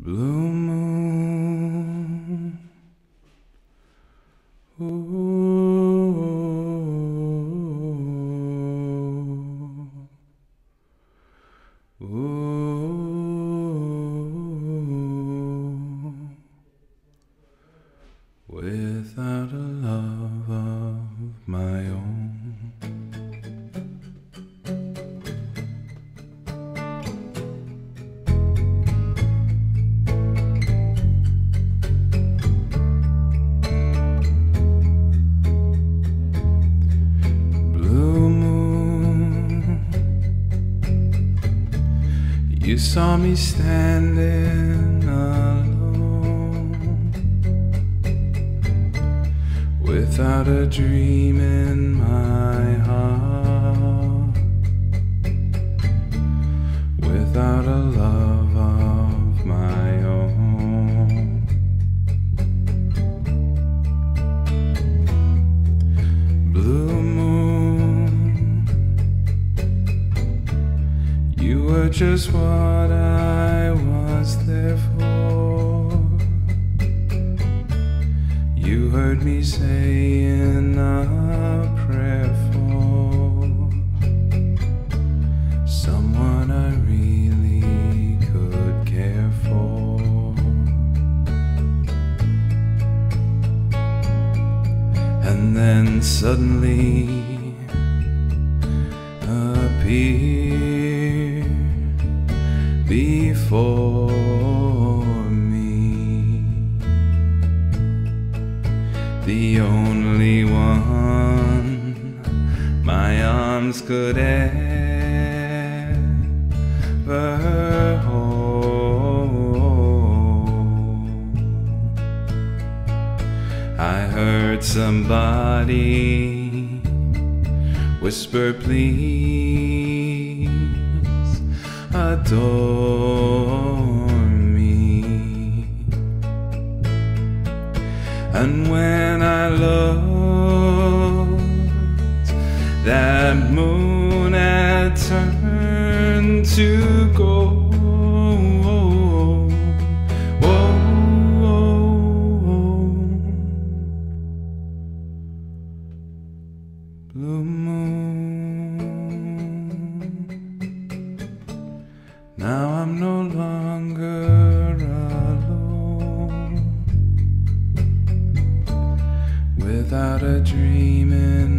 Blue moon. Ooh. Ooh. Without a you saw me standing alone without a dream in my heart, just what I was there for. You heard me say saying a prayer for someone I really could care for. and then suddenly appear before me. The only one my arms could ever hold. I heard somebody whisper, please adore me. And when I looked, that moon had turned to gold. Blue moon. No longer alone without a dream in